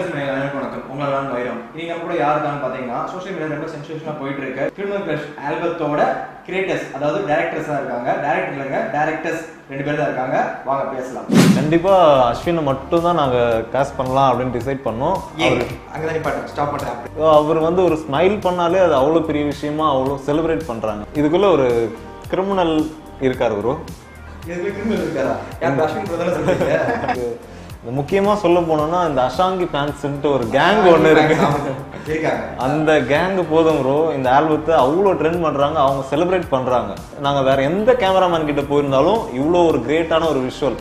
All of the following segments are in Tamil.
நேயர்கள் அனைவருக்கும் வணக்கம். உங்களை நான் வைரம். நம்ம கூட யார் இருக்கான்னு பாத்தீங்கன்னா சோஷியல் மீடியா ரொம்ப சென்சேஷனா போயிட்டு இருக்கு கிரிமினல் கிரஷ் ஆல்பத்தோட கிரியேட்டர்ஸ் அதாவது டேரக்டர்ஸ் தான் இருக்காங்க. டேரக்டர் இல்லைங்க டேரக்டர்ஸ் ரெண்டு பேர் தான் இருக்காங்க. வாங்க பேசலாம். கண்டிப்பா அஸ்வினை மட்டும் தான் நாங்க காஸ்ட் பண்ணலாம் அப்படின்னு டிசைட் பண்ணோம். நிப்பாட்டேன் ஸ்டாப் பண்றேன் அப்படி. அவர் வந்து ஒரு ஸ்மைல் பண்ணாலே அது அவ்வளோ பெரிய விஷயமா அவ்வளோ செலிப்ரேட் பண்றாங்க. இதுக்குள்ள ஒரு கிரிமினல் இருக்காரு ப்ரோ கிரிமினல் இருக்காரா? யார் அஸ்வின் முக்கியமா சொல்ல போனோம்னா இந்த அஷாங்கி ஃபேன்ஸ்ன்ட்டு ஒரு கேங் ஒன்று இருக்கு. அந்த கேங் போதும் ப்ரோ இந்த ஆல்பத்தை அவ்வளோ ட்ரெண்ட் பண்றாங்க அவங்க செலிப்ரேட் பண்றாங்க. நாங்க வேற எந்த கேமராமேன் கிட்ட போயிருந்தாலும் இவ்வளோ ஒரு கிரேட்டான ஒரு விஷுவல்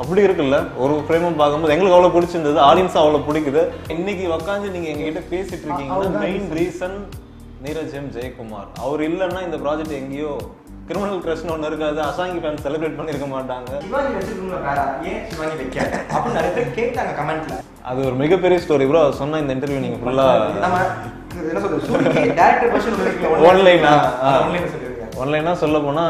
அப்படி இருக்குல்ல? ஒரு ஃப்ரேமும் பார்க்கும்போது எங்களுக்கு அவ்வளோ பிடிச்சிருந்தது ஆடியன்ஸ் அவ்வளோ பிடிக்குது. இன்னைக்கு உட்காந்து நீங்க எங்ககிட்ட பேசிட்டு இருக்கீங்கன்னா main reason Neeraj M Jayakumar. அவர் இல்லைன்னா இந்த ப்ராஜெக்ட் எங்கேயோ கிரிமினல் கிரஷ்னு ஒன்று இருக்காது அசாங்கி ஃபேன் செலிப்ரேட் பண்ணியிருக்க மாட்டாங்க சிவாங்கி வச்சிருக்கீங்களா வேற ஏன் சிவாங்கி வைக்க அப்படின்னு நிறைய பேர் கேட்டாங்க கமெண்ட்ல அது ஒரு மிகப்பெரிய ஸ்டோரி ப்ரோ சொன்ன இந்த இன்டர்வியூ நீங்க ஃபுல்லா நம்ம என்ன சொல்றது டேரக்டர் சொல்லிருங்க ஒன்லைனா சொல்ல போனா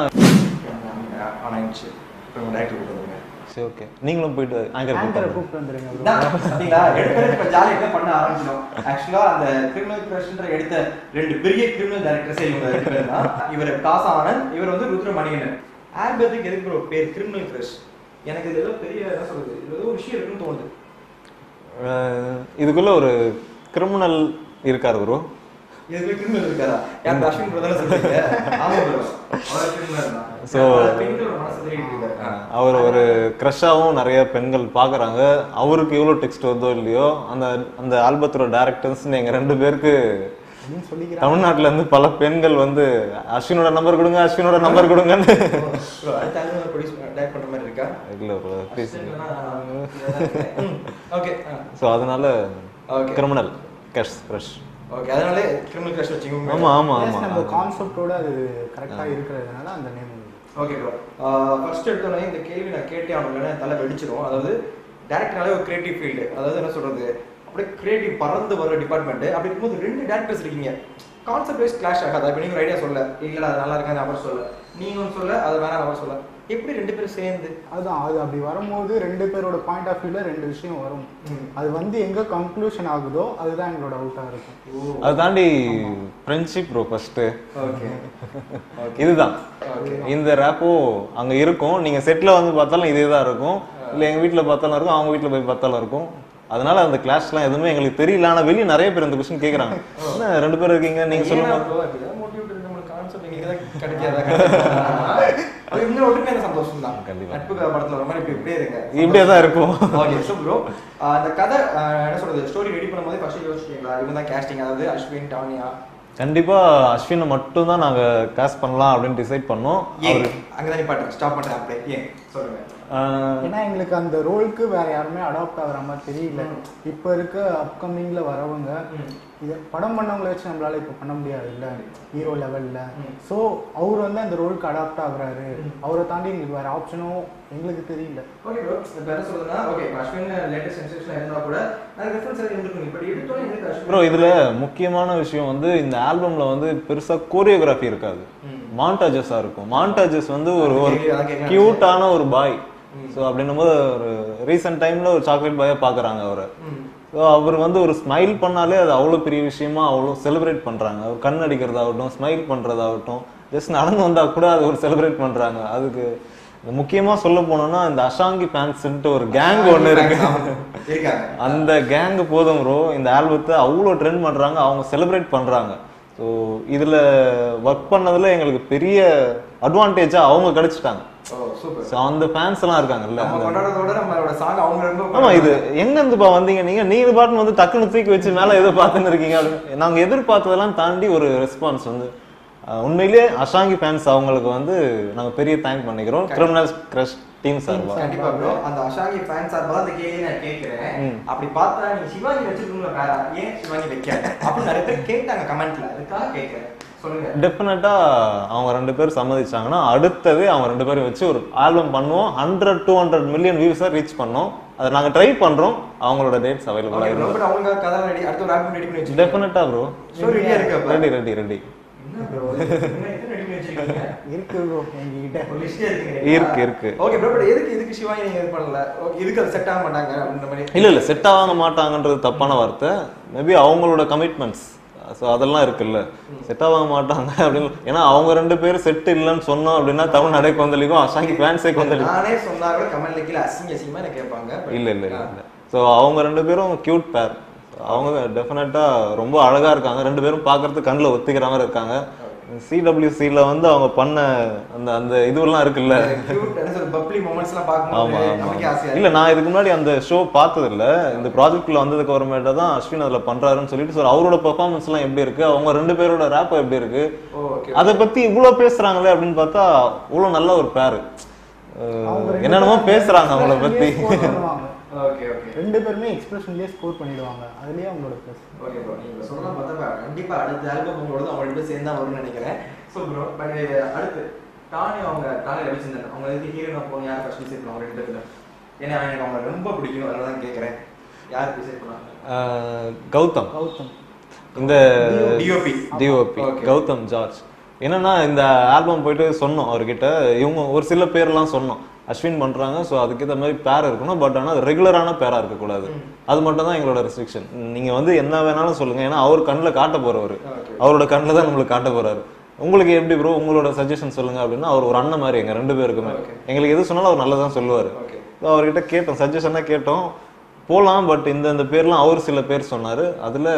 ஆன் ஆயிடுச்சு இப்போ டேரக்டர் கூப்பிடுங்க சரி ஓகே நீங்களும் போயிட்டு ஆங்கர் கூப்பிட்டு வந்துருங்க bro. இதான், பாத்தீங்களா எடுக்கிறது இப்ப ஜாலியா பண்ண ஆரம்பிச்சிடும் ஆக்சுவலா அந்த கிரிமினல் கிரஷ்ன்ற எடுத்த ரெண்டு பெரிய கிரிமினல் டைரக்டர்ஸே இவங்க தான். இவர் காச ஆனந்த் இவர் வந்து ருத்ர மணிகண்டன் ஆல்பத்துக்கு எதுக்கு bro பேர் கிரிமினல் கிரஷ் எனக்கு இது ஏதோ பெரிய என்ன சொல்றது? இது ஏதோ ஒரு விஷயம் இருக்குன்னு தோணுது. இதுக்குள்ள ஒரு கிரிமினல் இருக்காரு ப்ரோ இதுக்கு கிரிமினல் இருக்காரா யார் அஸ்வின் பிரதமர் சொல்றீங்க? ஆமா bro அவர் ஒரு க்ரஷ்ஷாகவும் நிறைய பெண்கள் பார்க்குறாங்க. அவருக்கு எவ்வளோ டெக்ஸ்ட் வருதோ இல்லையோ அந்த அந்த ஆல்பத்தோட டேரக்டர்ஸ்னு எங்கள் ரெண்டு பேருக்கு அப்படின்னு சொல்லிக்கிறாங்க. தமிழ்நாட்டுல இருந்து பல பெண்கள் வந்து அஸ்வினோட நம்பர் கொடுங்க அஸ்வினோட நம்பர் கொடுங்கன்னு. இல்லை ஸோ அதனால. கிரிமினல் கஷ் க்ரஷ் ஓகே அதனால கிரிமினல் கிரஷ் வச்சிங்க ஆமா ஆமா Yes, நம்ம கான்செப்டோட அது கரெக்டா இருக்கிறதுனால அந்த நேம் ஓகே ப்ரோ ஃபர்ஸ்ட் எடுத்தோடனே இந்த கேள்வி நான் கேட்டே ஆகணும் இல்லைன்னா என் தலை வெடிச்சிரும். அதாவது டேரக்டர்னாலே ஒரு கிரியேட்டிவ் ஃபீல்டு அதாவது என்ன சொல்றது? அப்படியே கிரியேட்டிவ் பறந்து வர டிபார்ட்மெண்ட் அப்படி இருக்கும்போது ரெண்டு டேரக்டர்ஸ் இருக்கீங்க. கான்செப்ட் வைஸ் கிளாஷ் ஆகாது? இப்போ நீங்க ஒரு ஐடியா சொல்ல இல்ல அது நல்லா இருக்காது அவர் சொல்ல நீங்க ஒன்று சொல்ல அது வேணாம் அவர் சொல்ல எப்படி ரெண்டு பேரும் சேர்ந்து? அதுதான் அது அப்படி வரும்போது ரெண்டு பேரோட பாயிண்ட் ஆஃப் வியூல ரெண்டு விஷயம் வரும். அது வந்து எங்க கன்க்ளூஷன் ஆகுதோ அதுதான் எங்களோட அவுட்டா இருக்கும். அதை தாண்டி ஃப்ரெண்ட்ஷிப் ப்ரோ ஃபர்ஸ்ட்டு ஓகே. இதுதான். ஓகே. இந்த ரேப்போ அங்க இருக்கும். நீங்க செட்ல வந்து பார்த்தாலும் இதே தான் இருக்கும் இல்ல எங்க வீட்ல பார்த்தாலும் இருக்கும். அவங்க வீட்ல போய் பார்த்தாலும் இருக்கும். அதனால அந்த கிளாஸ்லாம் எதுவுமே எங்களுக்கு தெரியல. ஆனா வெளிய நிறைய பேர் இந்த கொஸ்டின் கேக்குறாங்க. என்ன ரெண்டு பேர் இருக்கீங்க? நீங்க சொல்லுங்க. கண்டிப்பா. இப்படியே தான் இருக்கும். அந்த கதை என்ன சொல்றது ஸ்டோரி ரெடி பண்ணும்போது ஃபர்ஸ்ட் யோசிச்சீங்களா இவங்க தான் கேஸ்டிங் அதாவது அஸ்வின் டானியா? கண்டிப்பா அஸ்வினை மட்டும் தான் நாங்க காஸ்ட் பண்ணலாம் அப்படின்னு டிசைட் பண்ணோம். அங்கதான் நிப்பாட்டேன் ஸ்டாப் பண்றேன் அப்படியே. ஏன்? சொல்லுங்க. ஏன்னா எங்களுக்கு அந்த ரோலுக்கு வேற யாருமே அடாப்ட் ஆகுற மாதிரி தெரியல. இப்போ இருக்க அப்கமிங்ல வரவங்க. இதை படம் பண்ணவங்கள வச்சு நம்மளால இப்போ பண்ண முடியாது இல்ல ஹீரோ லெவல்ல. ஸோ அவர் வந்து அந்த ரோலுக்கு அடாப்ட் ஆகுறாரு. அவரை தாண்டி எங்களுக்கு வேற ஆப்ஷனும் எங்களுக்கு தெரியல. ஓகே ப்ரோ இப்போ என்ன சொல்றதுன்னா ஓகே அஸ்வின் லேட்டஸ்ட் சென்சேஷன் கூட ப்ரோ இதுல முக்கியமான விஷயம் வந்து இந்த ஆல்பம்ல வந்து பெருசா கோரியோகிராஃபி இருக்காது. ம். மாண்டாஜஸா இருக்கும். மாண்டாஜஸ் வந்து ஒரு ஒரு. கியூட்டான ஒரு பாய் ஸோ அப்படின்னும் போது ஒரு ரீசெண்ட் டைம்ல ஒரு சாக்லேட் பாயா பாக்குறாங்க அவரை. ஸோ அவர் வந்து ஒரு ஸ்மைல் பண்ணாலே அது அவ்வளோ பெரிய விஷயமா அவ்வளோ செலிப்ரேட் பண்றாங்க. அவர் கண் அடிக்கிறதாகட்டும் ஸ்மைல் பண்றதாகட்டும் ஜஸ்ட் நடந்து வந்தா கூட அது ஒரு செலிப்ரேட் பண்றாங்க. அதுக்கு முக்கியமா சொல்ல போனோம்னா இந்த அஷாங்கி ஃபேன்ஸ்ன்ட்டு ஒரு கேங் ஒன்று இருக்கு. அந்த கேங் போதும் ப்ரோ இந்த ஆல்பத்தை அவ்வளோ ட்ரெண்ட் பண்றாங்க அவங்க செலிப்ரேட் பண்றாங்க. ஸோ இதுல ஒர்க் பண்ணதுல எங்களுக்கு பெரிய அட்வான்டேஜா அவங்க கிடைச்சிட்டாங்க. ஸோ அந்த ஃபேன்ஸ் எல்லாம் இருக்காங்கல்ல நம்ம கொண்டாடுறதோட நம்மளோட சாங் அவங்க ரொம்ப ஆமா இது எங்க இருந்துப்பா வந்தீங்க? நீங்க நீங்க பாட்டு வந்து டக்குனு தூக்கி வச்சு மேல எதை பார்த்துன்னு இருக்கீங்க அப்படின்னு. நாங்க எதிர்பார்த்ததெல்லாம் தாண்டி ஒரு ரெஸ்பான்ஸ் வந்து உண்மையிலேயே அஷாங்கி ஃபேன்ஸ் அவங்களுக்கு வந்து நாங்க பெரிய தேங்க் பண்ணிக்கிறோம். கிரிமினல்ஸ் கிரஷ் டீம் சார்பா. கண்டிப்பா ப்ரோ அந்த அஷாங்கி ஃபேன்ஸ் சார்பா அந்த கேள்வி நான் கேட்கிறேன். அப்படி பார்த்தா நீங்க சிவாங்கி வச்சிருக்கீங்களா? ஏன் சிவாங்கி வைக்க அப்படின்னு நிறைய பேர் கேட்டாங்க கமெண்ட்ல. அதுக்காக கேட்கிறேன். டெஃபினட்டா அவங்க ரெண்டு பேரும் சம்மதிச்சாங்கன்னா அடுத்தது அவங்க ரெண்டு பேரும் வச்சு ஒரு ஆல்பம் பண்ணுவோம். ஹண்ட்ரட் டூ ஹண்ட்ரட் மில்லியன் வியூஸை ரீச் பண்ணோம். அதை நாங்க ட்ரை பண்றோம். அவங்களோட டேட்ஸ் அவைலபிளா ஓகே இருக்கும் ரொம்ப அவங்க கதை ரெடி அடுத்த ஒரு ஆல்பம் ரெடி பண்ணி வச்சிருக்கீங்க. Definitely bro ready ready ready இருக்கு ப்ரோ இருக்கு, இருக்கு. ஓகே ப்ரோ பட் எதுக்கு இதுக்கு சிவாங்கி நீங்க இது பண்ணல? ஓகே இதுக்கு அது செட் ஆக மாட்டாங்க அப்படின்ற மாதிரி. இல்ல இல்ல. செட் ஆக மாட்டாங்கன்றது தப்பான வார்த்தை. மேபி அவங்களோட கமிட்மெண்ட்ஸ் ஸோ அதெல்லாம் இருக்குல்ல. செட் ஆக மாட்டாங்க அப்படின்னு. ஏன்னா அவங்க ரெண்டு பேரும் செட் இல்லைன்னு சொன்னோம் அப்படின்னா தமிழ் நடை கொந்தளிக்கும் அசாங்கி ஃபேன்ஸே கொந்தளிக்கும். நானே சொன்னாங்க கமெண்ட்ல கீழே அசிங்க அசிங்கமா எனக்கு கேட்பாங்க. இல்ல இல்ல இல்ல ஸோ அவங்க ரெண்டு பேரும் கியூட் பேர் அவங்க டெஃபினட்டா ரொம்ப அழகா இருக்காங்க. ரெண்டு பேரும் பார்க்கறதுக்கு கண்ணில் ஒத்திக்கிற மாதிரி இருக்காங்க. சிடபிள்யூசியில் வந்து அவங்க பண்ண அந்த அந்த இதுவெல்லாம் இருக்குல்ல? cute, என்ன சொல்றது, bubbly moments எல்லாம் ஆமா பார்க்கும்போது ஆமா நமக்கே ஆசையா இல்ல நான் இதுக்கு முன்னாடி அந்த ஷோ பார்த்தது இல்ல இந்த ப்ராஜெக்ட்ல வந்ததுக்கு அப்புறமேட்டா தான் அஸ்வின் அதுல பண்றாருன்னு சொல்லிட்டு so அவரோட பெர்ஃபார்மன்ஸ் எல்லாம் எப்படி இருக்கு? அவங்க ரெண்டு பேரோட ரேப் எப்படி இருக்கு? ஓ ஓகே அதை பத்தி இவ்வளவு பேசுறாங்களே அப்படின்னு பார்த்தா இவ்வளவு நல்ல ஒரு பேரு என்னென்னமோ பேரும் பேசுறாங்க அவங்கள பண்ணுவாங்க. ஓகே ஓகே ரெண்டு பேருமே எக்ஸ்பிரஷன்லயே ஸ்கோர் பண்ணிடுவாங்க. அதுலயே அவங்களோட ப்ளஸ் ஓகே ப்ரோ நீங்க சொல்லலாம் பார்த்தா கண்டிப்பா அடுத்த ஆல்பம் உங்களோட அவங்க ரெண்டு சேர்ந்து தான் வரும்னு நினைக்கிறேன். ஸோ ப்ரோ பட் அடுத்து டானி அவங்க டானி ரவிச்சந்திரன். அவங்க எதுக்கு ஹீரோனா போகணும்? யார் ஃபர்ஸ்ட் டிசைட் பண்ணுவாங்க? ரெண்டு பேர்ல ஏன்னா எனக்கு அவங்க ரொம்ப பிடிக்கும். அதனால தான் கேட்குறேன் யார் டிசைட் பண்ணாங்க கௌதம். கௌதம். இந்த டிஓபி டிஓபி. கௌதம் ஜார்ஜ். என்னன்னா இந்த ஆல்பம் போயிட்டு சொன்னோம் அவர்கிட்ட. இவங்க ஒரு சில பேர்லாம் சொன்னோம். அஸ்வின் பண்றாங்க. ஸோ அதுக்கேற்ற மாதிரி பேர் இருக்கணும். பட் ஆனால் ரெகுலரான பேரா இருக்கக்கூடாது. அது மட்டும் தான் எங்களோட ரெஸ்ட்ரிக்ஷன் நீங்க வந்து என்ன வேணாலும் சொல்லுங்க. ஏன்னா அவர் கண்ணில் காட்ட Okay. அவரோட கண்ணில் தான் நம்மளுக்கு காட்ட போறாரு. உங்களுக்கு எப்படி ப்ரோ உங்களோட சஜஷன் சொல்லுங்க அப்படின்னா அவர் ஒரு அண்ணன் மாதிரி எங்க ரெண்டு பேருக்குமே. எங்களுக்கு எது சொன்னாலும் அவர் நல்லதான் சொல்லுவார். ஓகே அவர்கிட்ட கேட்டோம். சஜஷனாக கேட்டோம். போகலாம் பட் இந்த இந்த பேர்லாம் அவர் சில பேர் சொன்னார். அதில்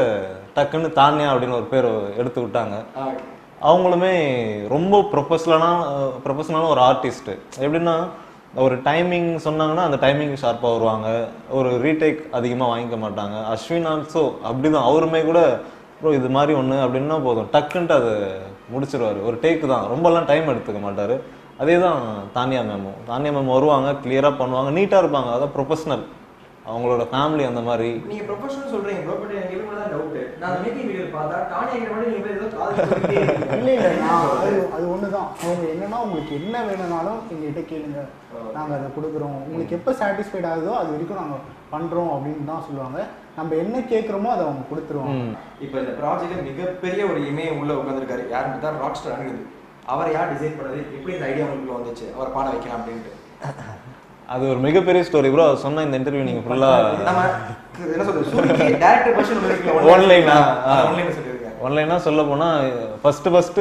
டக்குன்னு தானியா அப்படின்னு ஒரு பேர் எடுத்து விட்டாங்க. அவங்களுமே ரொம்ப ப்ரொஃபஷனலான ப்ரொஃபஷனலான ஒரு ஆர்டிஸ்ட் எப்படின்னா ஒரு டைமிங் சொன்னாங்கன்னா அந்த டைமிங் ஷார்ப்பாக வருவாங்க. ஒரு ரீடேக் அதிகமாக வாங்கிக்க மாட்டாங்க. அஸ்வின் ஆல்சோ அப்படிதான். அவருமே கூட ப்ரோ இது மாதிரி ஒன்று அப்படின்னா போதும். டக்குன்ட்டு அதை முடிச்சிருவார். ஒரு டேக்கு தான். ரொம்பலாம் டைம் எடுத்துக்க மாட்டார். அதே தான் தானியா மேமும். தானியா மேம் வருவாங்க கிளியராக பண்ணுவாங்க நீட்டாக இருப்பாங்க. அதான் ப்ரொஃபஷனல் அவங்களோட ஃபேமிலி அந்த மாதிரி. நீங்க ப்ரொஃபஷனல் சொல்றீங்க ப்ரோ பட் எனக்கு இதுல தான் டவுட் நான் அந்த மேக்கிங் வீடியோ பார்த்தா டானி எங்க மாதிரி நீங்க ஏதோ இருக்கீங்க. இல்ல இல்ல அது அது ஒண்ணுதான். அவங்க என்னன்னா உங்களுக்கு என்ன வேணும்னாலும் எங்ககிட்ட கேளுங்க. நாங்க அதை கொடுக்குறோம். உங்களுக்கு எப்போ சாட்டிஸ்ஃபைட் ஆகுதோ அது வரைக்கும் நாங்க பண்றோம் அப்படின்னு தான் சொல்லுவாங்க. நம்ம என்ன கேட்குறோமோ அதை அவங்க கொடுத்துருவாங்க. ம். இப்போ இந்த ப்ராஜெக்ட் மிகப்பெரிய ஒரு இமயம் உள்ள உட்காந்துருக்காரு யாருன்னு தான் ராக் ஸ்டார் அவர் யார் டிசைன் பண்ணது? எப்படி இந்த ஐடியா உங்களுக்கு வந்துச்சு? அவர் பாட வைக்கலாம் அப்படின்ட்டு. அது ஒரு மிகப்பெரிய ஸ்டோரி ப்ரோ சொன்ன இந்த இன்டர்வியூ நீங்கள் ஃபுல்லாக நம்ம என்ன சொல்றது? டேரக்டர்? ஆ. ஆன்லைன் சொல்ல போனா ஃபர்ஸ்ட் ஃபர்ஸ்ட்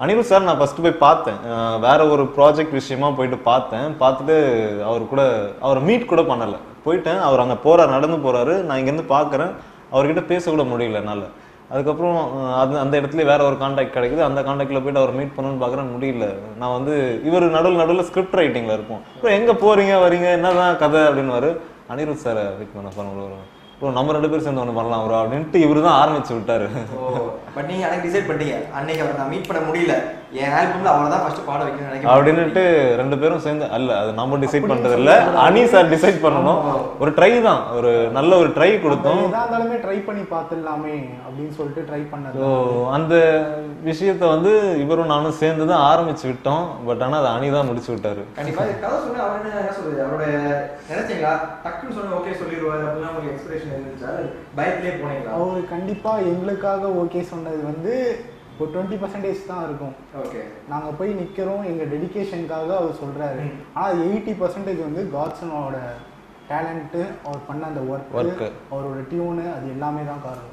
அனிருத் சார் நான் ஃபர்ஸ்ட் போய் பார்த்தேன். வேற ஒரு ப்ராஜெக்ட் விஷயமா போயிட்டு பார்த்தேன். பார்த்துட்டு அவர் கூட அவரை மீட் கூட பண்ணல. போயிட்டேன். அவர் அங்க போறாரு நடந்து போறாரு. நான் இங்கேருந்து பார்க்கறேன். அவர்கிட்ட பேச கூட முடியல என்னால. அதுக்கப்புறம் அது அந்த இடத்துல வேற ஒரு காண்டாக்ட் கிடைக்குது. அந்த காண்டாக்டில் போயிட்டு அவர் மீட் பண்ணணும்னு பார்க்குறேன் முடியல. நான் வந்து இவர் நடுவில் நடுவில் ஸ்கிரிப்ட் ரைட்டிங்கில் இருப்போம். இப்போ எங்கே போகிறீங்க வரீங்க? என்னதான் கதை? அப்படின்னு அனிருத் சாரை வெயிட் பண்ண பாருங்க ப்ரோ. நம்ம ரெண்டு பேரும் சேர்ந்து ஒன்று பண்ணலாம் ப்ரோ. அப்படின்ட்டு இவர் தான் ஆரம்பிச்சு விட்டாரு. ஓ பட் நீங்கள் அன்னைக்கு டிசைட் பண்ணிட்டீங்க. அன்னைக்கு அவர் நான் மீட் பண்ண முடியல. என் ஆல்பம்ல அவரை தான் ஃபர்ஸ்ட் பாட வைக்கணும்னு நினைக்கிறேன். அப்படின்னுட்டு ரெண்டு பேரும் சேர்ந்து அல்ல அது நம்ம டிசைட் பண்றது இல்ல அனி சார் டிசைட் பண்ணணும். ஒரு ட்ரை தான். ஒரு நல்ல ஒரு ட்ரை கொடுத்தோம். இருந்தாலுமே ட்ரை பண்ணி பார்த்துடலாமே அப்படின்னு சொல்லிட்டு ட்ரை பண்ணது. ஸோ அந்த விஷயத்த வந்து இவரும் நானும் சேர்ந்து தான் ஆரம்பிச்சு விட்டோம். பட் ஆனா அதை அனி தான் முடிச்சு விட்டாரு. கண்டிப்பா கதை சொன்னா அவர் என்ன சொல்றது? அவரோட நினைச்சீங்களா? டக்குன்னு சொன்ன ஓகே சொல்லிடுவாரு அப்படின்னா உங்களுக்கு எக்ஸ்பிரேஷன் இருந்துச்சா? பயத்திலே போனீங்களா? அவர் கண்டிப்பா எங்களுக்காக ஓகே சொன்னது வந்து ஒரு டுவெண்ட்டி பர்சன்டேஜ் தான் இருக்கும். ஓகே நாங்க போய் நிக்கிறோம் எங்க டெடிகேஷனுக்காக அவர் சொல்றாரு. ம். ஆனா எயிட்டி பர்சன்டேஜ் வந்து காட்சனோட டேலண்ட்டு அவர் பண்ண அந்த ஒர்க் Work. அவரோட டியூனு அது எல்லாமே தான் காரணம்.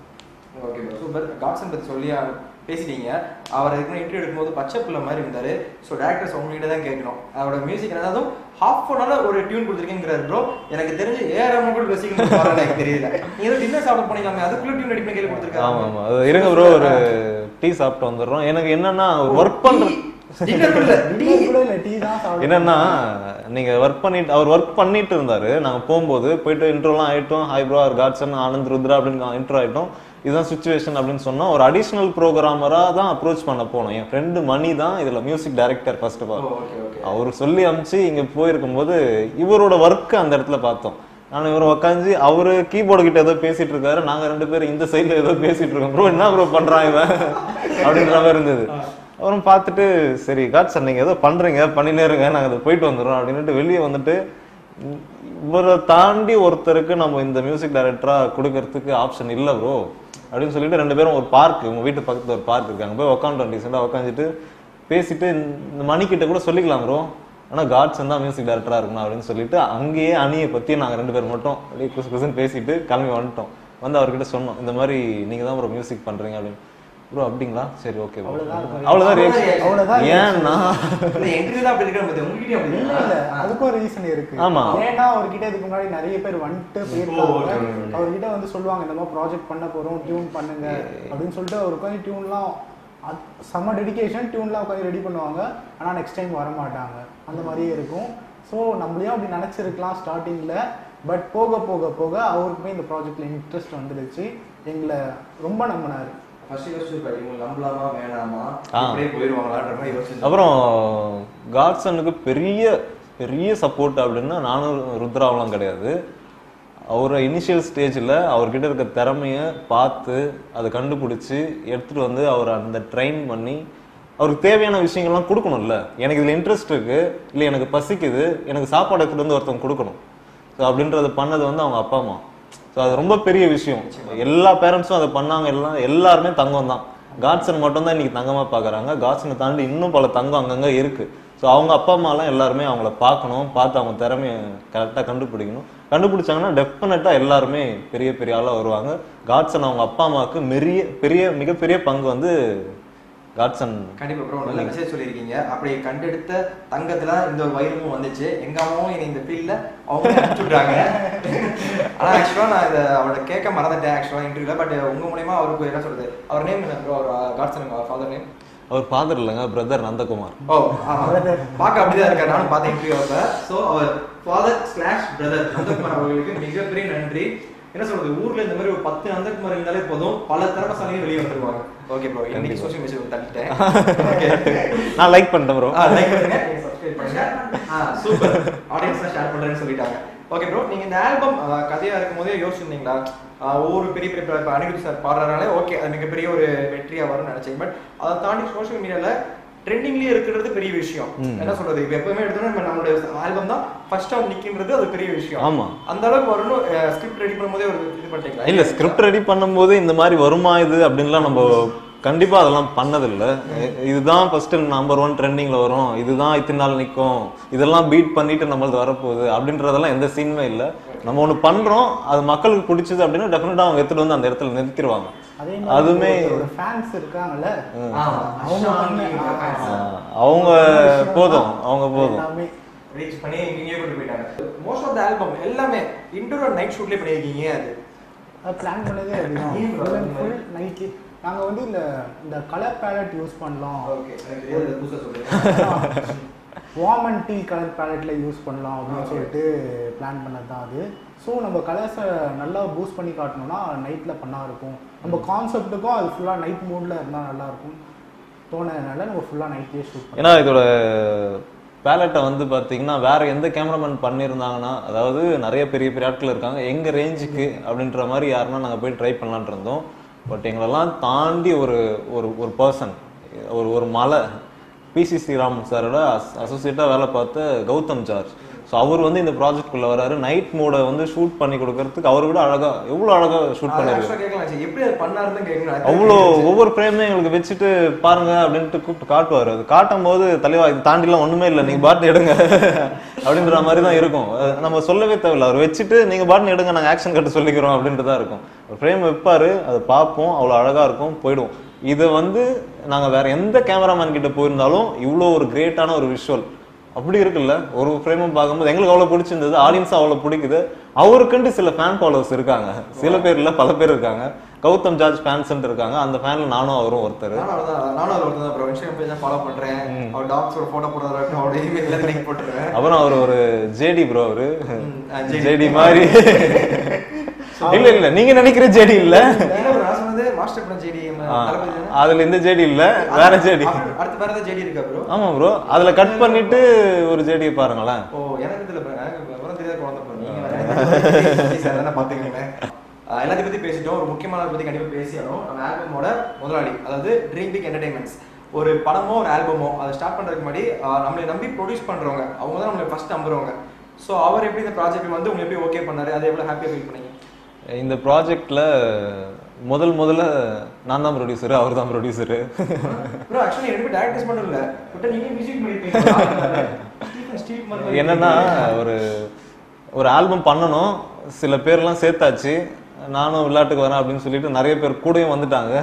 ஓகே ப்ரோ சூப்பர் காட்சன் பத்தி சொல்லி பேசிட்டீங்க. அவர் இதுக்கு இன்டர்வியூ எடுக்கும்போது பச்சை பிள்ளை மாதிரி இருந்தாரு. ஸோ டேரக்டர்ஸ் உங்ககிட்ட தான் கேட்கணும். அவரோட மியூசிக் என்னதும் ஹாஃப் அன் ஹவர் ஒரு டியூன் கொடுத்துருக்கீங்கிறாரு ப்ரோ எனக்கு தெரிஞ்சு ஏஆர் கூட ரசிக்கணும் எனக்கு தெரியல. நீங்க ஏதோ டின்னர் சாப்பிட போனீங்க அதுக்குள்ள டியூன் ஆமா கொடுத்துருக்காங்க. ஆமா அது இருங்க ப்ரோ ஒரு டீ சாப்பிட்டு வந்துடுறோம். எனக்கு என்னன்னா ஒர்க் பண்ற. என்னன்னா நீங்க ஒர்க் பண்ணிட்டு அவர் ஒர்க் பண்ணிட்டு இருந்தாரு. நாங்க போகும்போது போயிட்டு இன்ட்ரோலாம் ஆயிட்டோம். ஹை ப்ரோ அவர் காட்சன் ஆனந்த் ருத்ரா அப்படின்னு இன்ட்ரோ ஆயிட்டோம். இதுதான் சுச்சுவேஷன் அப்படின்னு சொன்னோம். ஒரு அடிஷனல் ப்ரோக்ராமரா தான் அப்ரோச் பண்ண போனோம். என் ஃப்ரெண்டு மணி தான் இதுல music director first of all அவர் சொல்லி அனுப்பிச்சு இங்க போயிருக்கும்போது இவரோட ஒர்க் அந்த இடத்துல பார்த்தோம். நான் இவர் உட்காந்து அவரு கீபோர்டு கிட்ட ஏதோ பேசிட்டு இருக்காரு. நாங்க ரெண்டு பேரும் இந்த சைடில் ஏதோ பேசிட்டு இருக்கோம். ப்ரோ என்ன ப்ரோ பண்றான் இவன்? அப்படின்ற மாதிரி இருந்தது. அப்புறம் பார்த்துட்டு சரி காட் சார் நீங்கள் ஏதோ பண்ணுறீங்க பண்ணினே இருங்க. நாங்கள் அதை போயிட்டு வந்துடுறோம். அப்படின்னுட்டு வெளியே வந்துட்டு இவரை தாண்டி ஒருத்தருக்கு நம்ம இந்த மியூசிக் டைரக்டராக கொடுக்கறதுக்கு ஆப்ஷன் இல்லை ப்ரோ அப்படின்னு சொல்லிட்டு ரெண்டு பேரும் ஒரு பார்க் உங்கள் வீட்டு பக்கத்தில் ஒரு பார்க் இருக்காங்க போய் உக்காண்டோம் ரீசெண்டாக உட்காந்துட்டு பேசிட்டு இந்த மணிக்கிட்ட கூட சொல்லிக்கலாம் ப்ரோ ஆனா காட்சன் தான் மியூசிக் டைரக்டரா இருக்கணும் அப்படின்னு சொல்லிட்டு அங்கேயே அணியை பத்தி நாங்க ரெண்டு பேர் மட்டும் அப்படியே குசு குசுன்னு பேசிட்டு கிளம்பி வந்துட்டோம். வந்து அவர்கிட்ட சொன்னோம் இந்த மாதிரி நீங்க தான் ப்ரோ மியூசிக் பண்றீங்க அப்படின்னு. ப்ரோ அப்படிங்களா? சரி ஓகே. அவ்வளவுதான் reaction. அவ்வளவுதான் ஏன்னா? அதுக்கும் ஒரு ரீசன் இருக்கு. ஆமா. ஏன்னா அவர்கிட்ட இதுக்கு முன்னாடி நிறைய பேர் வந்துட்டு போயிருக்காங்க. அவர்கிட்ட வந்து சொல்லுவாங்க இந்த மாதிரி ப்ராஜெக்ட் பண்ண போறோம் டியூன் பண்ணுங்க. அப்படின்னு சொல்லிட்டு அவர் உட்காந்து டியூன்லாம் செம்ம டெடிகேஷன் டியூன்லாம் உட்காந்து ரெடி பண்ணுவாங்க. ஆனா நெக்ஸ்ட் டைம் வர மாட்டாங்க அந்த மாதிரியே இருக்கும். ஸோ நம்மளையும் அப்படி நினைச்சிருக்கலாம் ஸ்டார்டிங்ல பட் போக போக போக அவருக்குமே இந்த ப்ராஜெக்ட்ல இன்ட்ரெஸ்ட் வந்துடுச்சு எங்களை ரொம்ப நம்பினாரு. அப்புறம் காட்சனுக்கு பெரிய பெரிய சப்போர்ட் அப்படின்னா நானும் ருத்ராவெலாம் கிடையாது. அவரை இனிஷியல் ஸ்டேஜில் அவர்கிட்ட இருக்க திறமையை பார்த்து அதை கண்டுபிடிச்சி எடுத்துகிட்டு வந்து அவரை அந்த ட்ரெயின் பண்ணி அவருக்கு தேவையான விஷயங்கள்லாம் கொடுக்கணும்ல. எனக்கு இதில் இன்ட்ரெஸ்ட் இருக்குது இல்லை எனக்கு பசிக்குது எனக்கு சாப்பாடு எடுத்துகிட்டு வந்து ஒருத்தவங்க கொடுக்கணும். ஸோ அப்படின்றத பண்ணது வந்து அவங்க அப்பா அம்மா. ஸோ அது ரொம்ப பெரிய விஷயம். எல்லா பேரண்ட்ஸும் அதை பண்ணாங்க எல்லாம் எல்லாருமே தங்கம் தான். காட்ஸன் மட்டும் தான் இன்னைக்கு தங்கமாக பார்க்குறாங்க காட்ஸனை தாண்டி இன்னும் பல தங்கம் அங்கங்கே இருக்குது ஸோ அவங்க அப்பா அம்மாலாம் எல்லாருமே அவங்கள பார்க்கணும் பார்த்து அவங்க திறமைய கரெக்டாக கண்டுபிடிக்கணும். கண்டுபிடிச்சாங்கன்னா டெஃபினட்டாக எல்லாருமே பெரிய பெரிய ஆளாக வருவாங்க. காட்சன் அவங்க அப்பா அம்மாவுக்கு மெரிய பெரிய மிகப்பெரிய பங்கு வந்து காட்சன் கண்டிப்பாக ப்ரோ நல்ல மெசேஜ் சொல்லியிருக்கீங்க. அப்படி கண்டெடுத்த தங்கத்தில் இந்த ஒரு வைரமும் வந்துச்சு. எங்கள் அம்மாவும் என்னை இந்த ஃபீல்டில் அவங்க அனுப்பிச்சுட்றாங்க ஆனால் ஆக்சுவலாக நான் இதை அவளை கேட்க மறந்துட்டேன். ஆக்சுவலாக இன்டர்வியூவில் பட் உங்கள் மூலியமாக அவருக்கு என்ன சொல்கிறது அவர் நேம் என்ன ப்ரோ அவர் காட்சன் ஃபாதர் நேம் அவர் ஃபாதர் இல்லைங்க பிரதர் நந்தகுமார். ஓ. பார்க்க அப்படிதான் இருக்காரு. நானும் பார்த்தேன் இன்டர்வியூ சோ அவர் ஃபாதர் ஸ்லாஷ் பிரதர் நந்தகுமார் அவர்களுக்கு மிகப்பெரிய நன்றி. என்ன சொல்றது? ஊர்ல இந்த மாதிரி ஒரு பத்து நந்தகுமார் இருந்தாலே போதும். பல திறமசாலையும் வெளியே வந்துருவாங்க. ஓகே ப்ரோ இன்னைக்கு சோஷியல் மீடியா தட்டிட்டேன் ஓகே நான் லைக் பண்ணிட்டேன் ப்ரோ லைக் பண்ணுங்க. சப்ஸ்கிரைப் பண்ணுங்க. சூப்பர் ஆடியன்ஸ் ஷேர் பண்றேன்னு சொல்லிட்டாங்க. ஓகே ப்ரோ நீங்க இந்த ஆல்பம் கதையா இருக்கும் போதே யோசிச்சிருந்தீங்களா? ஒவ்வொரு பெரிய பெரிய இப்ப அனிருத் சார் பாடுறதுனால ஓகே அது மிகப்பெரிய ஒரு வெற்றியா வரும்னு நினைச்சேன். பட் அதை தாண்டி சோஷியல் மீடியால ட்ரெண்டிங்லயே இருக்கிறது பெரிய விஷயம். என்ன சொல்றது? இப்ப எப்பவுமே எடுத்தோம்னா நம்ம நம்மளுடைய ஆல்பம் தான் ஃபர்ஸ்ட் ஆஃப் நிக்கின்றது அது பெரிய விஷயம். ஆமா. அந்த அளவுக்கு வரணும் ஸ்கிரிப்ட் ரெடி பண்ணும்போதே ஒரு இது பண்ணிட்டீங்களா? இல்ல ஸ்கிரிப்ட் ரெடி பண்ணும்போது இந்த மாதிரி வருமா இது அப்படின்லாம் நம்ம கண்டிப்பா அதெல்லாம் பண்ணதில்ல. இதுதான் ஃபர்ஸ்ட் நம்பர் ஒன் ட்ரெண்டிங்ல வரும். இதுதான் இத்தனை நாள் நிக்கும் இதெல்லாம் பீட் பண்ணிட்டு நம்மளது வரப்போகுது அப்படின்றதெல்லாம் எந்த சீனுமே இல்ல. நம்ம ஒண்ணு பண்றோம் அது மக்களுக்கு பிடிச்சது அப்படின்னா டெஃபினட்டா அவங்க எடுத்துட்டு வந்து அந்த இடத்துல நிறுத்திடுவாங்க. அதே அதுமே ஃபேன்ஸ் இருக்காங்கல்ல. அவங்க போதும் அவங்க போதும். ரீச் பண்ணி இங்கேயே கொண்டு போயிட்டாங்க. மோஸ்ட் ஆஃப் த ஆல்பம் எல்லாமே இன்டோர் நைட் ஷூட்லயே பண்ணியிருக்கீங்க அது. அது பிளான் பண்ணதே? ஃபுல் அண்ட் ஃபுல் நைட்டு நாங்கள் வந்து இந்த இந்த கலர் பேலட் யூஸ் பண்ணலாம். Okay warm and tea colour பேலட்ல use பண்ணலாம் அப்படின்னு. சொல்லிட்டு பிளான் பண்ணது தான் அது. ஸோ நம்ம கலர்ஸை நல்லா பூஸ்ட் பண்ணி காட்டணும்னா நைட்டில் பண்ணா இருக்கும். நம்ம கான்செப்ட்டுக்கும் அது ஃபுல்லாக நைட் மூடில் இருந்தால் நல்லா இருக்கும். தோணதுனால நம்ம ஃபுல்லாக நைட்லேயே ஷூட் ஏன்னா இதோட பேலட்டை வந்து பார்த்தீங்கன்னா வேற எந்த கேமராமேன் பண்ணியிருந்தாங்கன்னா அதாவது நிறைய பெரிய பெரிய ஆட்கள் இருக்காங்க எங்க ரேஞ்சுக்கு அப்படின்ற மாதிரி யாருன்னா நாங்கள் போய் ட்ரை பண்ணலான்னு இருந்தோம். பட் எங்களெல்லாம் தாண்டி ஒரு ஒரு ஒரு பர்சன் ஒரு ஒரு மலை பிசி ஸ்ரீராமன் சாரோட அசோசியேட்டாக வேலை பார்த்த கௌதம் ஜார்ஜ் ஸோ அவர் வந்து இந்த ப்ராஜெக்ட்குள்ளே வராரு. நைட் மோடை வந்து ஷூட் பண்ணி கொடுக்கறதுக்கு அவர் விட அழகா எவ்வளோ அழகா ஷூட் பண்ணிருக்காரு. அவ்வளோ ஒவ்வொரு ஃப்ரேமே எங்களுக்கு வச்சுட்டு பாருங்க அப்படின்ட்டு கூப்பிட்டு காட்டுவார். அது காட்டும் போது தலைவா இது தாண்டிலாம் ஒண்ணுமே இல்லை. நீங்க பாட்டு எடுங்க. அப்படின்ற மாதிரி தான் இருக்கும். நம்ம சொல்லவே தேவையில்ல. அவர் வச்சுட்டு நீங்க பாட்டு எடுங்க. நாங்க ஆக்ஷன் கட்டு சொல்லிக்கிறோம் அப்படின்ட்டு தான் இருக்கும். ஒரு ஃப்ரேம் வைப்பாரு. அதை பார்ப்போம். அவ்வளோ அழகா இருக்கும். போயிடுவோம். இதை வந்து நாங்க வேற எந்த கேமராமேன் கிட்ட போயிருந்தாலும் இவ்வளோ ஒரு கிரேட்டான ஒரு விஷுவல் அப்படி இருக்குல்ல? ஒரு ஃப்ரேமும் பார்க்கும்போது எங்களுக்கு அவ்வளோ பிடிச்சிருந்தது ஆடியன்ஸ் அவ்வளோ பிடிக்குது. அவருக்குன்ட்டு சில ஃபேன் ஃபாலோவர்ஸ் இருக்காங்க. சில பேர் இல்ல பல பேர் இருக்காங்க. கௌதம் ஜார்ஜ் ஃபேன்ஸ் இருக்காங்க. அந்த ஃபேன்ல நானும் அவரும் ஒருத்தர். நானும் அது ஒருத்தர் இன்ஸ்டாகிராம் பேஜ் தான் ஃபாலோ பண்றேன். அவர் போட்டோ அவரோட இமெயில் லிங்க் போட்டுருவேன் அப்புறம் அவர் ஒரு ஜேடி ப்ரோ அவரு. ஜேடி மாதிரி. இல்ல இல்ல நீங்க நினைக்கிற ஜேடி இல்ல. மாஸ்டர் ஜேடி அதுல இந்த ஜேடி இல்ல வேற ஜேடி. அடுத்து வேற ஏதாவது ஜேடி இருக்கா ப்ரோ ஆமா ப்ரோ அதுல கட் பண்ணிட்டு ஒரு ஜேடியை பாருங்களேன். ஓ எனக்கு. எனக்கு விவரம் தெரியாத குழந்தை bro. நீங்க வேற சார் தானே பாத்துக்கீங்க எல்லாத்தையும் பத்தி பேசிட்டோம். ஒரு முக்கியமான பத்தி கண்டிப்பா பேசியாலும் நம்ம ஆல்பமோட முதலாளி அதாவது ட்ரீம் பிக் என்டர்டைன்மெண்ட்ஸ் ஒரு படமோ ஒரு ஆல்பமோ அதை ஸ்டார்ட் பண்றதுக்கு முன்னாடி நம்மளை நம்பி ப்ரொடியூஸ் பண்றவங்க அவங்க தான் நம்மளை ஃபர்ஸ்ட் நம்புறவங்க. ஸோ அவர் எப்படி இந்த ப்ராஜெக்ட் வந்து உங்களுக்கு எப்படி ஓகே பண்ணாரு? அதை எவ்வளவு ஹாப்பியா ஃபீல் பண்ணீங்க? இந்த ப்ராஜெக்ட்ல முதல் முதல்ல நான் தான் ப்ரொடியூசரு அவர் தான் ப்ரொடியூசரு என்னன்னா ஒரு ஒரு ஆல்பம் பண்ணணும். சில பேர்லாம் சேர்த்தாச்சு. நானும் விளையாட்டுக்கு வரேன் அப்படின்னு சொல்லிட்டு நிறைய பேர் கூடயும் வந்துட்டாங்க.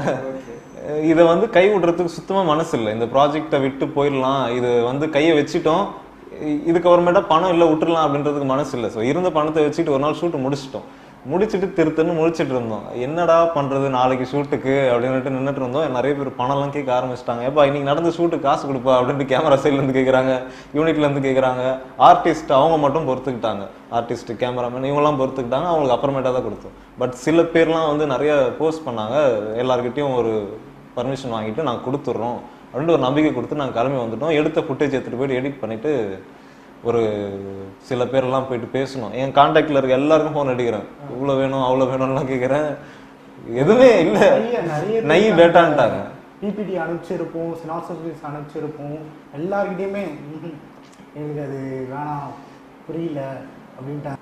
இதை வந்து கை விடுறதுக்கு சுத்தமா மனசு இல்லை. இந்த ப்ராஜெக்டை விட்டு போயிடலாம். இது வந்து கையை வச்சிட்டோம். இதுக்கப்புறமேட்டா பணம் இல்லை விட்டுறலாம் அப்படின்றதுக்கு மனசு இல்லை. ஸோ இருந்த பணத்தை வச்சுட்டு ஒரு நாள் ஷூட் முடிச்சிட்டோம். முடிச்சுட்டு திருத்தன்னு முழிச்சிட்டு இருந்தோம். என்னடா பண்ணுறது நாளைக்கு ஷூட்டுக்கு அப்படின்னுட்டு நின்றுட்டு இருந்தோம். நிறைய பேர் பணம்லாம் கேட்க ஆரம்பிச்சிட்டாங்க. ஏப்பா இன்னைக்கு நடந்த ஷூட்டுக்கு காசு கொடுப்பா அப்படின்ட்டு கேமரா சைட்லேருந்து கேட்குறாங்க யூனிட்லேருந்து கேட்குறாங்க ஆர்டிஸ்ட் அவங்க மட்டும் பொறுத்துக்கிட்டாங்க. ஆர்டிஸ்ட் கேமராமேன் இவங்கெல்லாம் பொறுத்துக்கிட்டாங்க. அவங்களுக்கு அப்புறமேட்டாக தான் கொடுத்தோம். பட் சில பேர்லாம் வந்து நிறைய போஸ்ட் பண்ணாங்க. எல்லார்கிட்டயும் ஒரு பர்மிஷன் வாங்கிட்டு நாங்கள் கொடுத்துட்றோம். அப்படின்ட்டு ஒரு நம்பிக்கை கொடுத்து நாங்கள் கிளம்பி வந்துட்டோம். எடுத்த ஃபுட்டேஜ் எடுத்துகிட்டு போய்ட்டு எடிட் பண்ணிவிட்டு ஒரு சில பேரெல்லாம் போயிட்டு பேசணும். என் காண்டாக்டில் இருக்க எல்லாருக்கும் ஃபோன் அடிக்கிறேன். இவ்வளோ வேணும் அவ்வளோ வேணும்லாம் கேட்குறேன் எதுவுமே இல்லை. நை பேட்டான்ட்டாங்க பிபிடி அனுப்பிச்சிருப்போம் சினாசஸ் அனுப்பிச்சிருப்போம். எல்லார்கிட்டயுமே "ம்ஹும், எங்களுக்கு அது வேணாம் புரியல அப்படின்ட்டாங்க.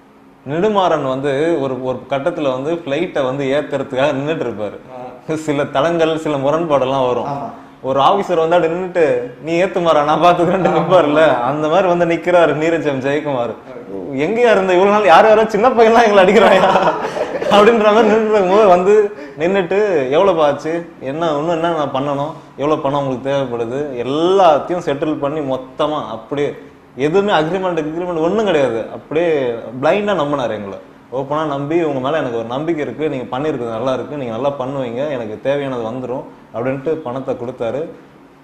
நெடுமாறன் வந்து ஒரு ஒரு கட்டத்துல வந்து ஃப்ளைட்டை வந்து ஏத்துறதுக்காக நின்னுட்டு இருப்பாரு. சில தளங்கள் சில முரண்பாடெல்லாம் வரும். ஒரு ஆபீசர் வந்து அப்படி நின்னுட்டு நீ ஏத்துமாறா நான் பாத்துக்கிறேன் நிப்பாருல்ல? அந்த மாதிரி வந்து நிக்கிறாரு நீரஜ் எம் ஜெயக்குமார். எங்கேயா இருந்த? இவ்வளவு நாள் யார் யாரோ சின்ன பையன்லாம் எங்களை அடிக்கிறாயா? அப்படின்ற மாதிரி நின்று போது வந்து நின்றுட்டு எவ்வளோ ஆச்சு? என்ன இன்னும் என்ன நான் பண்ணணும்? எவ்வளோ பணம் உங்களுக்கு தேவைப்படுது? எல்லாத்தையும் செட்டில் பண்ணி மொத்தமாக அப்படியே எதுவுமே அக்ரிமெண்ட் அக்ரிமெண்ட் ஒன்றும் கிடையாது. அப்படியே பிளைண்டாக நம்பினாரு எங்களை. ஓப்பனா நம்பி உங்க மேல எனக்கு ஒரு நம்பிக்கை இருக்கு நீங்க பண்ணிருக்கிறது நல்லா இருக்கு நீங்க நல்லா பண்ணுவீங்க எனக்கு தேவையானது வந்துரும் அப்படின்ட்டு பணத்தை கொடுத்தாரு.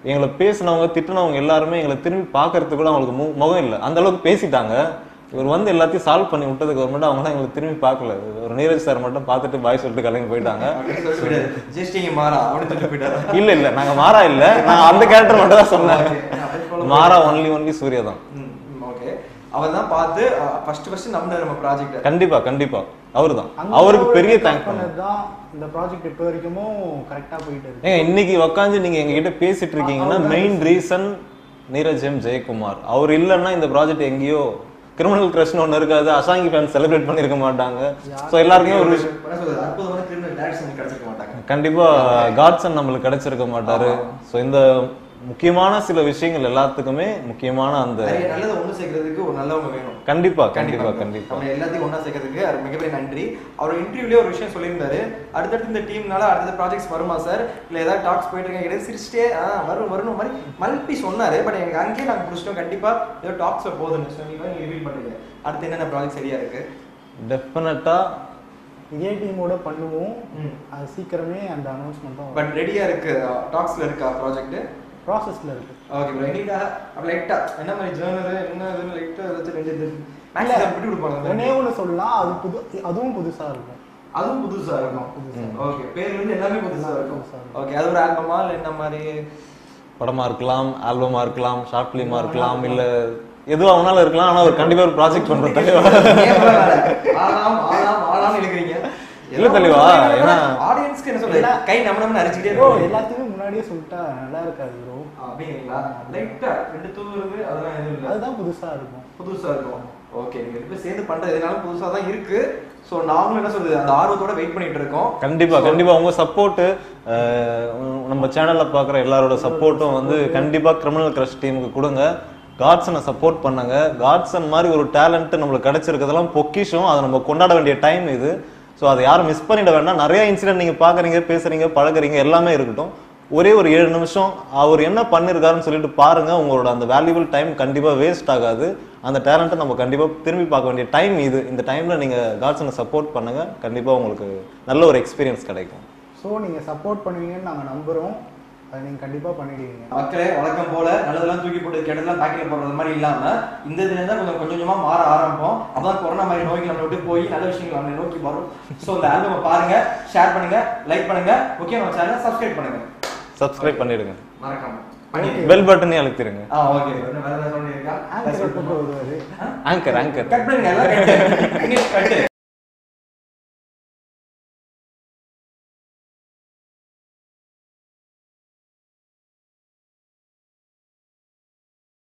எங்களை பேசினவங்க திட்டினவங்க எல்லாருமே எங்களை திரும்பி பார்க்கறதுக்கு கூட அவங்களுக்கு மு- முகம் இல்லை. அந்த அளவுக்கு பேசிட்டாங்க. இவர் வந்து எல்லாத்தையும் சால்வ் பண்ணி விட்டதுக்கு அப்புறமேட்டு அவங்களாம் எங்களை திரும்பி பார்க்கல. ஒரு நீரஜ் சார் மட்டும் பார்த்துட்டு பாய் சொல்லிட்டு கிளம்பி போயிட்டாங்க. இல்ல இல்ல நாங்க மாறா இல்ல. நான் அந்த கேரக்டர் மட்டும் தான் சொன்னேன் மாறா ஒன்லி ஒன்லி சூர்யா தான். அவர் தான் பார்த்து ஃபர்ஸ்ட் ஃபர்ஸ்ட் நம்பினார் நம்ம ப்ராஜெக்ட் கண்டிப்பா கண்டிப்பா. அவர்தான். அங்க அவருக்கு பெரிய தேங்க் தான் இந்த ப்ராஜெக்ட் இப்போ வரைக்கும் கரெக்டா போயிட்டு இருக்கு. ஏங்க இன்னைக்கு உட்காந்து நீங்க எங்ககிட்ட பேசிட்டு இருக்கீங்கன்னா main reason Neeraj M Jayakumar. அவர் இல்லைன்னா இந்த ப்ராஜெக்ட் எங்கேயோ கிரிமினல் கிரஷ்னு ஒன்று இருக்காது. அசாங்கி ஃபேன் செலிப்ரேட் பண்ணிருக்க மாட்டாங்க. ஸோ எல்லாருக்குமே ஒரு அற்புதமான கிரிமினல் டேரக்ஷன் கிடைச்சிருக்க மாட்டாங்க. கண்டிப்பா காட்சன் நம்மளுக்கு கிடைச்சிருக்க மாட்டாரு. ஸோ இந்த முக்கியமான சில விஷயங்கள் எல்லாத்துக்குமே முக்கியமான அந்த நல்லதை ஒண்ணு சேர்க்கறதுக்கு ஒரு நல்லவங்க வேணும். கண்டிப்பா கண்டிப்பா கண்டிப்பா. நம்ம எல்லாத்தையும் ஒண்ணா சேர்க்கறதுக்கு மிகப்பெரிய நன்றி. அவர் இன்டர்வியூலயே ஒரு விஷயம் சொல்லியிருந்தாரு. அடுத்தடுத்து இந்த டீம்னால அடுத்த ப்ராஜெக்ட்ஸ் வருமா சார் இல்ல ஏதாவது டாக்ஸ் போயிட்டு இருக்காங்க கிடையாது சிரிச்சிட்டே ஆ வரும் வரும் மாதிரி மல்பி சொன்னாரு. பட் எனக்கு அங்கேயே நாங்க பிடிச்சிட்டோம். கண்டிப்பா ஏதோ டாக்ஸ் போகுதுன்னு சொன்னீங்க நீங்க ரிவீல் பண்ணுங்க. அடுத்து என்னென்ன ப்ராஜெக்ட் சரியா இருக்கு? டெஃபினட்டா இதே டீமோட பண்ணுவோம். அது சீக்கிரமே அந்த அனௌன்ஸ்மெண்ட்டும் பட் ரெடியா இருக்கு டாக்ஸ்ல இருக்கா ப்ராஜெக்ட் ப்ராசஸ்ல இருக்கு. ஓகே ப்ரோ எனிடா அப்ப லைட்டா என்ன மாதிரி ஜேர்னல் என்ன இதுன்னு லைட்டா ஏதாச்சும் ரெண்டு இது மேக்ஸிமம் விட்டு கொடுப்பாங்க ஒன்னே ஒன்று சொல்லலாம் அது புது அதுவும் புதுசா இருக்கும். அதுவும் புதுசா இருக்கும். புதுசா ஓகே பேர்ல இருந்து எல்லாமே புதுசா இருக்கும். ஓகே அது ஒரு ஆல்பமா இல்ல என்ன மாதிரி? படமா இருக்கலாம் ஆல்பமா இருக்கலாம் ஷார்ட் ஃபிலிமா இருக்கலாம் இல்ல எதுவா வேணாலும் இருக்கலாம் ஆனா அவர் கண்டிப்பா ஒரு ப்ராஜெக்ட் பண்ற தலைவா ஆலாம் ஆலாம் ஆலாம் இழுக்கிறீங்க. இல்ல தலைவா, ஏன்னா- ஆடியன்ஸ்க்கு என்ன சொல்றது? கை நம்ம நம்ம அரைச்சிட்டே ப்ரோ இருக்கும். எல்லாத்தையுமே முன்னாடியே சொல்லிட்டா நல்லா இருக்காது ப்ரோ அப்படிங்களா லைட்டா ரெண்டு இருக்கு அதெல்லாம் எதுவும் இல்ல. அதுதான் புதுசா இருக்கும். புதுசா இருக்கும். ஓகே நீங்க ரெண்டு பேரும் சேர்ந்து பண்றது எதுனாலும் புதுசா தான் இருக்கு. சோ நாங்களும் என்ன சொல்றது அந்த ஆர்வத்தோட வெயிட் பண்ணிட்டு இருக்கோம். கண்டிப்பா கண்டிப்பா. உங்க சப்போர்ட் நம்ம சேனல்ல பாக்குற எல்லாரோட சப்போர்ட்டும் வந்து கண்டிப்பா கிரிமினல் கிரஷ் டீமுக்கு கொடுங்க. காட்ஸனை சப்போர்ட் பண்ணுங்க. காட்ஸன் மாதிரி ஒரு டேலண்ட் நம்மளுக்கு கிடைச்சிருக்கிறதெல்லாம் பொக்கிஷம். அதை நம்ம கொண்டாட வேண்டிய டைம் இது. ஸோ அதை யாரும் மிஸ் பண்ணிட வேண்டாம். நிறைய இன்சிடென்ட் நீங்க பாக்குறீங்க பேசுறீங்க பழகுறீங்க எல்லாமே இருக்கட்டும். ஒரே ஒரு ஏழு நிமிஷம் அவர் என்ன பண்ணிருக்காருன்னு சொல்லிட்டு பாருங்க. உங்களோட அந்த வேல்யூபிள் டைம் கண்டிப்பா வேஸ்ட் ஆகாது. அந்த டேலண்ட்டை நம்ம கண்டிப்பா திரும்பி பார்க்க வேண்டிய டைம் இது. இந்த டைம்ல நீங்க காட்ஸனை சப்போர்ட் பண்ணுங்க. கண்டிப்பா உங்களுக்கு நல்ல ஒரு எக்ஸ்பீரியன்ஸ் கிடைக்கும். ஸோ நீங்க சப்போர்ட் பண்ணுவீங்கன்னு நாங்க நம்புறோம். அதை நீங்க கண்டிப்பா பண்ணிடுவீங்க. மக்களே வழக்கம் போல நல்லதெல்லாம் தூக்கி போட்டு கெட்டதெல்லாம் பேக்கெட்ல போடுறது மாதிரி இல்லாம இந்த இதுல இருந்தா கொஞ்சம் கொஞ்சம் கொஞ்சமா மாற ஆரம்பிப்போம். அப்பதான் கொரோனா மாதிரி நோய்கள் நம்மளை விட்டு போய் நல்ல விஷயங்கள் நம்மளை நோக்கி வரும். சோ இந்த ஆல்பம் பாருங்க ஷேர் பண்ணுங்க லைக் பண்ணுங்க. முக்கியம் நம்ம சேனலை சப்ஸ்கிரைப் பண்ணுங்க. சப்ஸ்கிரைப் பண்ணிடுங்க. மறக்காம. பெல் பட்டனே அழுத்திடுங்க. ஆ ஓகே. வேற ஏதாவது சொல்லிருக்கா ஆங்கர் எப்போ வருவாரு ஆங்கர் ஆங்கர் கட் பண்ணுங்க எல்லாம் கட்